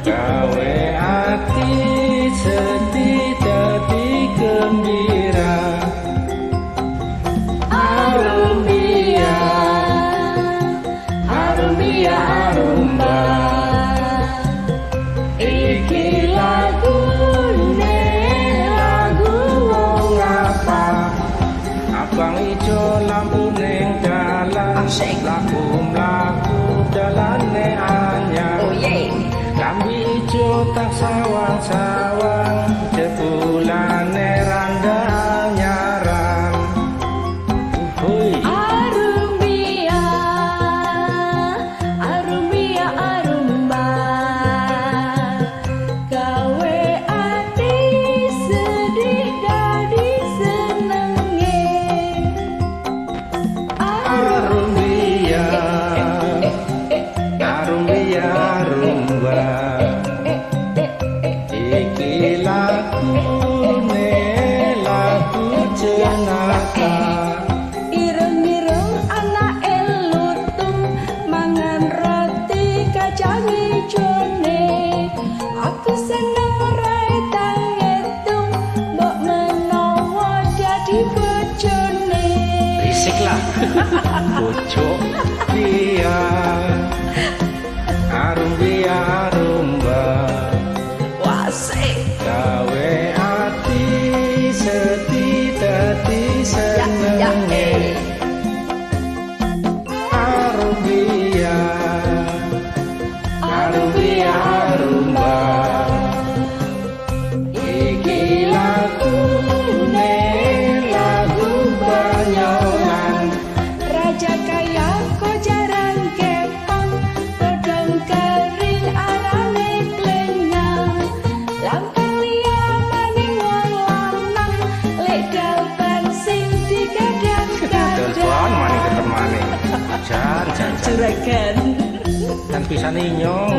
gawe ati sedih dadi gembira. Arumbia arumbia rumba iki lagu lagu wong apa? Abang ijo lampu ning dalan lagu lagu dalane anyar oh yeah Lambi i one time. Ne lagu jenaka Ireng-ireng anak elutung mangan roti kacang ijone. Aku seneng raitang ngitung mbok menawa dadi bojone. Risik lah Bojo Dia Arumbia rumba Gawe ati dadi Ya, ya, senenge Juragan kan pisan inyong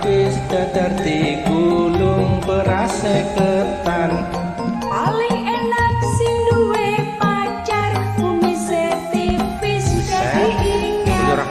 habis dadarti gulung perase ketan paling enak sing duwe pacar kumis e tipis jadi ingat